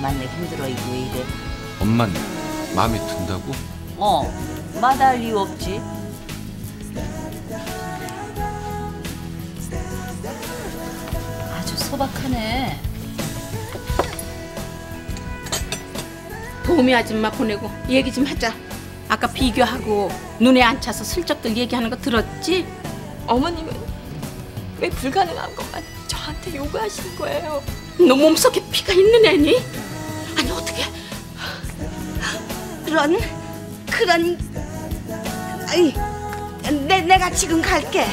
만나기 힘들어 이거 왜 이래? 엄만 마음에 든다고? 어, 마다할 이유 없지. 아주 소박하네. 도우미 아줌마 보내고 얘기 좀 하자. 아까 비교하고 눈에 안 차서 슬쩍들 얘기하는 거 들었지? 어머님은 왜 불가능한 것만 저한테 요구하신 거예요? 너 몸속에 피가 있는 애니? 그런 그런 아이 내 내가 지금 갈게.